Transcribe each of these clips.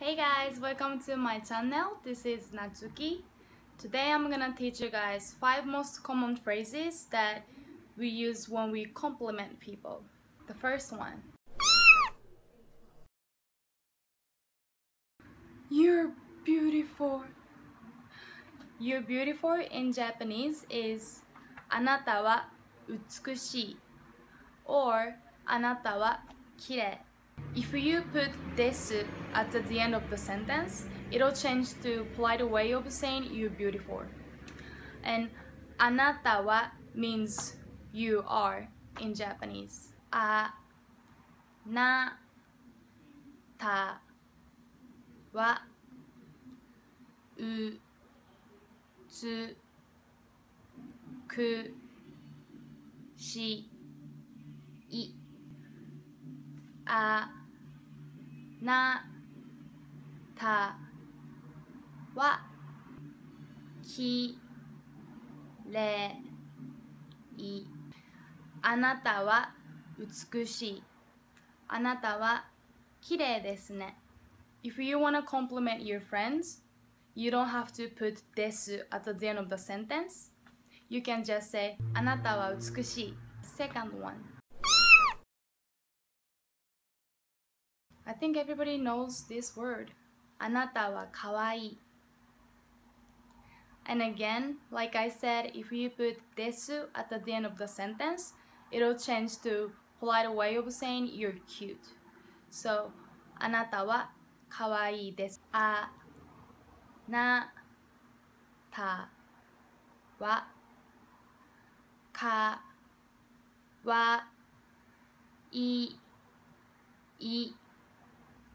Hey guys, welcome to my channel. This is Natsuki. Today I'm gonna teach you guys 5 most common phrases that we use when we compliment people. The first one. You're beautiful. You're beautiful in Japanese is あなたは美しい or あなたは綺麗 if you put desu at the end of the sentence, it'll change to polite way of saying you're beautiful. And anata wa means you are in Japanese. na ta wa utsukushi i あなたはきれいあなたは美しいあなたはきれいですね If you want to compliment your friends, you don't have to put です at the end of the sentence. You can just say あなたは美しい Second one I think everybody knows this word. Anata wa kawaii. And again, like I said, if you put desu at the end of the sentence, it'll change to polite way of saying you're cute. So, anata wa kawaii desu. A na ta wa ka wa i i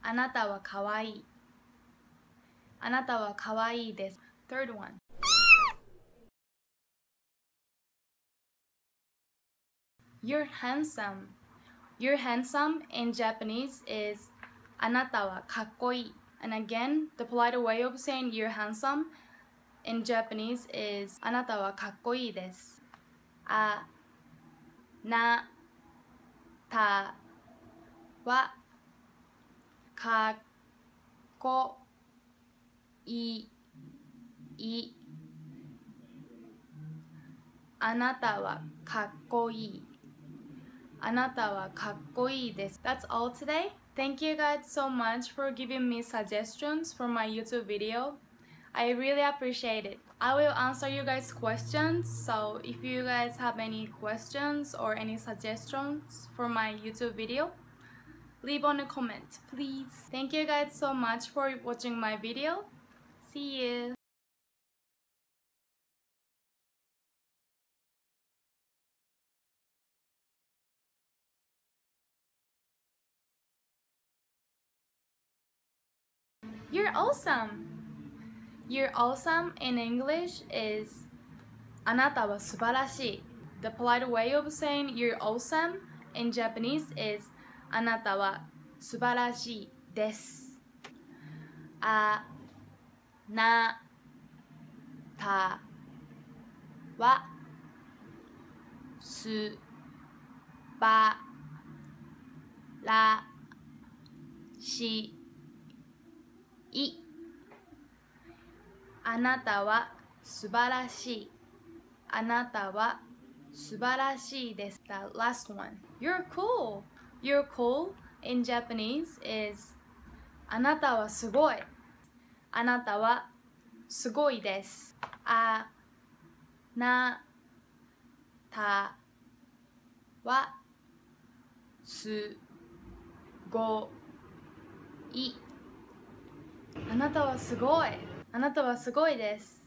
あなたはかわいい。あなたはかわいいです。Third one. You're handsome. You're handsome in Japanese is あなたはかっこいい。And again, the polite way of saying you're handsome in Japanese is あなたはかっこいいです。あなたは かっこいいあなたはかっこいいあなたはかっこいいです That's all today. Thank you guys so much for giving me suggestions for my YouTube video. I really appreciate it. I will answer you guys questions so if you guys have any questions or any suggestions for my YouTube video leave on a comment please thank you guys so much for watching my video see you You're awesome! You're awesome in English is あなたは素晴らしい The polite way of saying you're awesome in Japanese is あなたは素晴らしいです。あなたはすばらしいあなたは素晴らしい。あなたは素晴らしいです。The last one. You're cool. You're cool in Japanese is あなたはすごいあなたはすごいですあなたはすごいあなたはすごいあなたはすごいです